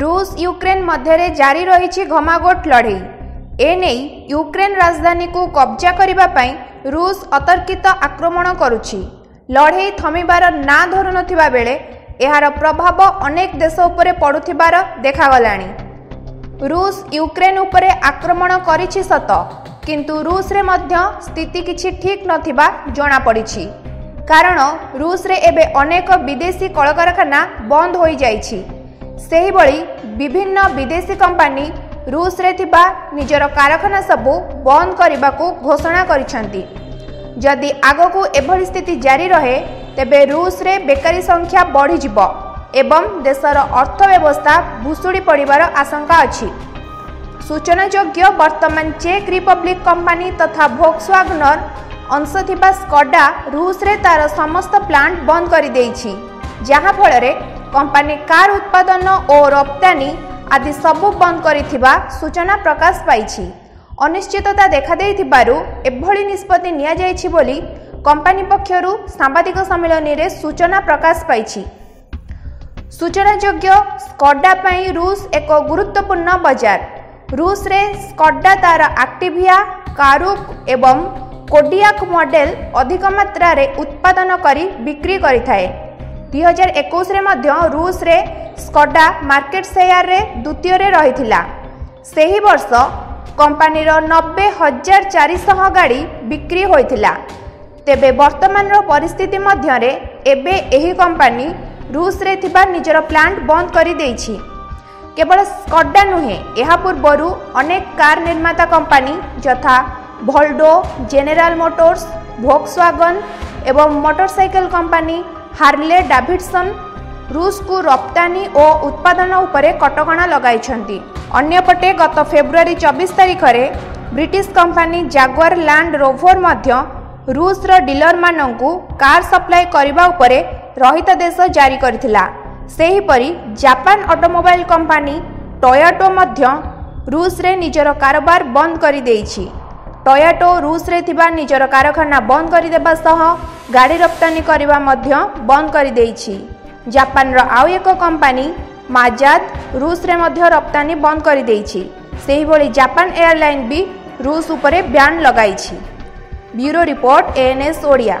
ରୁଷ ୟୁକ୍ରେନ ମଧ୍ୟରେ ଜାରି ରହିଛି ଘମାଘୋଟ ଲଢ଼େଇ। ଏନେଇ ୟୁକ୍ରେନ ରାଜଧାନୀକୁ କବ୍ଜା କରିବା ପାଇଁ ରୁଷ ଅତର୍କିତ ଆକ୍ରମଣ କରୁଛି। ଲଢ଼େଇ ଥମିବାର ନାଁ ଧରୁନଥିବା ବେଳେ ଏହାର ପ୍ରଭାବ ଅନେକ ଦେଶ ଉପରେ ପଡ଼ୁଥିବାର ଦେଖାଗଲାଣି। ରୁଷ ୟୁକ୍ରେନ ଉପରେ ଆକ୍ରମଣ କରିଛି ସତ କିନ୍ତୁ ରୁଷରେ ମଧ୍ୟ ସ୍ଥିତି କିଛି ଠିକ୍ ନଥିବା ଜଣାପଡ଼ିଛି। କାରଣ ରୁଷରେ ଏବେ ଅନେକ ବିଦେଶୀ କଳକାରଖାନା ବନ୍ଦ ହୋଇଯାଇଛି। ସେହିଭଳି ବିଭିନ୍ନ ବିଦେଶୀ କମ୍ପାନୀ ରୁଷରେ ଥିବା ନିଜର କାରଖାନା ସବୁ ବନ୍ଦ କରିବାକୁ ଘୋଷଣା କରିଛନ୍ତି। ଯଦି ଆଗକୁ ଏଭଳି ସ୍ଥିତି ଜାରି ରହେ ତେବେ ରୁଷରେ ବେକାରୀ ସଂଖ୍ୟା ବଢ଼ିଯିବ ଏବଂ ଦେଶର ଅର୍ଥ ବ୍ୟବସ୍ଥା ଭୁଷୁଡ଼ି ପଡ଼ିବାର ଆଶଙ୍କା ଅଛି। ସୂଚନାଯୋଗ୍ୟ ବର୍ତ୍ତମାନ ଚେକ୍ ରିପବ୍ଲିକ କମ୍ପାନୀ ତଥା ଭୋକ୍ସୱାଗନର ଅଂଶ ଥିବା ସ୍କଡା ରୁଷରେ ତା'ର ସମସ୍ତ ପ୍ଲାଣ୍ଟ ବନ୍ଦ କରିଦେଇଛି ଯାହାଫଳରେ କମ୍ପାନୀ କାର୍ ଉତ୍ପାଦନ ଓ ରପ୍ତାନି ଆଦି ସବୁ ବନ୍ଦ କରିଥିବା ସୂଚନା ପ୍ରକାଶ ପାଇଛି ଅନିଶ୍ଚିତତା ଦେଖାଦେଇଥିବାରୁ ଏଭଳି ନିଷ୍ପତ୍ତି ନିଆଯାଇଛି ବୋଲି କମ୍ପାନୀ ପକ୍ଷରୁ ସାମ୍ବାଦିକ ସମ୍ମିଳନୀରେ ସୂଚନା ପ୍ରକାଶ ପାଇଛି ସୂଚନାଯୋଗ୍ୟ ସ୍କଡା ପାଇଁ ରୁଷ ଏକ ଗୁରୁତ୍ୱପୂର୍ଣ୍ଣ ବଜାର ରୁଷରେ ସ୍କଡା ତା'ର ଆକ୍ଟିଭିଆ କାରୁକ୍ ଏବଂ କୋଡିଆକ୍ ମଡେଲ ଅଧିକ ମାତ୍ରାରେ ଉତ୍ପାଦନ କରି ବିକ୍ରି କରିଥାଏ ଦୁଇହଜାର ଏକୋଇଶରେ ମଧ୍ୟ ରୁଷରେ ସ୍କଡା ମାର୍କେଟ ସେୟାରରେ ଦ୍ୱିତୀୟରେ ରହିଥିଲା। ସେହି ବର୍ଷ କମ୍ପାନୀର ନବେ ହଜାର ଚାରିଶହ ଗାଡ଼ି ବିକ୍ରି ହୋଇଥିଲା। ତେବେ ବର୍ତ୍ତମାନର ପରିସ୍ଥିତି ମଧ୍ୟରେ ଏବେ ଏହି କମ୍ପାନୀ ରୁଷରେ ଥିବା ନିଜର ପ୍ଲାଣ୍ଟ ବନ୍ଦ କରିଦେଇଛି। କେବଳ ସ୍କଡା ନୁହେଁ ଏହା ପୂର୍ବରୁ ଅନେକ କାର୍ ନିର୍ମାତା କମ୍ପାନୀ ଯଥା ଭଲ୍ଡୋ ଜେନେରାଲ ମୋଟର୍ସ ଭୋକ୍ସୱାଗନ ଏବଂ ମୋଟରସାଇକେଲ କମ୍ପାନୀ ହାର୍ଲେ ଡାଭିଡସନ୍ ରୁଷକୁ ରପ୍ତାନି ଓ ଉତ୍ପାଦନ ଉପରେ କଟକଣା ଲଗାଇଛନ୍ତି। ଅନ୍ୟପଟେ ଗତ ଫେବୃଆରୀ ଚବିଶ ତାରିଖରେ British company Jaguar Land Rover ମଧ୍ୟ ରୁଷର ଡିଲରମାନଙ୍କୁ କାର୍ ସପ୍ଲାଏ କରିବା ଉପରେ ରହିତାଦେଶ ଜାରି କରିଥିଲା। ସେହିପରି ଜାପାନ ଅଟୋମୋବାଇଲ କମ୍ପାନୀ ଟୟାଟୋ ମଧ୍ୟ ରୁଷରେ ନିଜର କାରବାର ବନ୍ଦ କରିଦେଇଛି। ଟୟାଟୋ ରୁଷରେ ଥିବା ନିଜର କାରଖାନା ବନ୍ଦ କରିଦେବା ସହ ଗାଡ଼ି ରପ୍ତାନି କରିବା ମଧ୍ୟ ବନ୍ଦ କରିଦେଇଛି। ଜାପାନର ଆଉ ଏକ କମ୍ପାନୀ ମାଜାଦ ରୁଷରେ ମଧ୍ୟ ରପ୍ତାନି ବନ୍ଦ କରିଦେଇଛି। ସେହିଭଳି ଜାପାନ ଏୟାରଲାଇନ୍ ବି ରୁଷ ଉପରେ ବ୍ୟାନ୍ ଲଗାଇଛି। Bureau report IANS Odia.